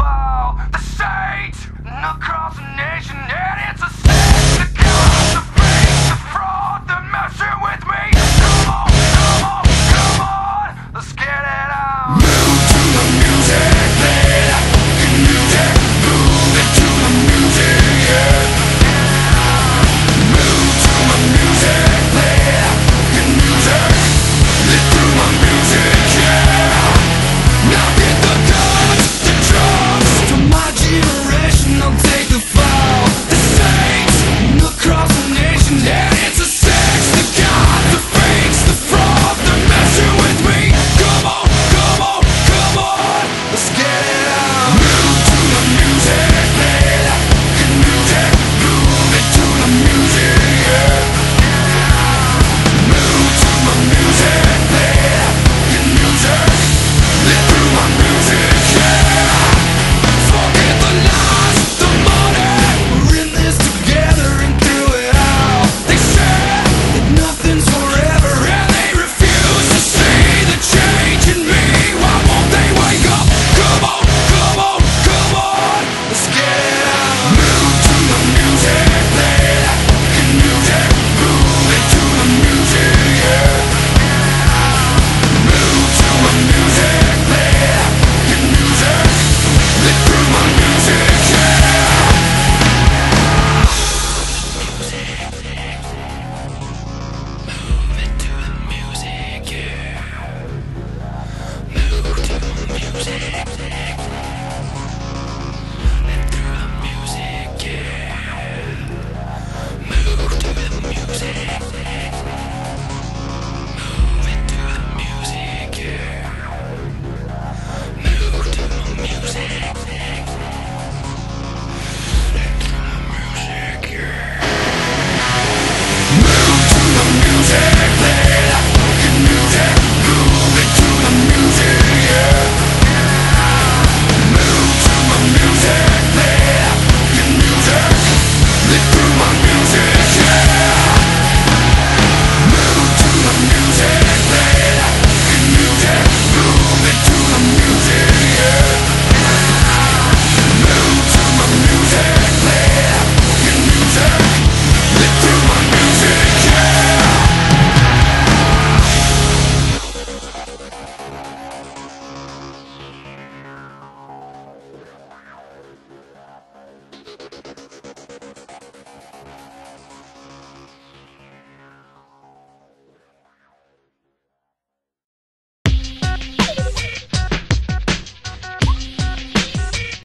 fall. The state across the nation,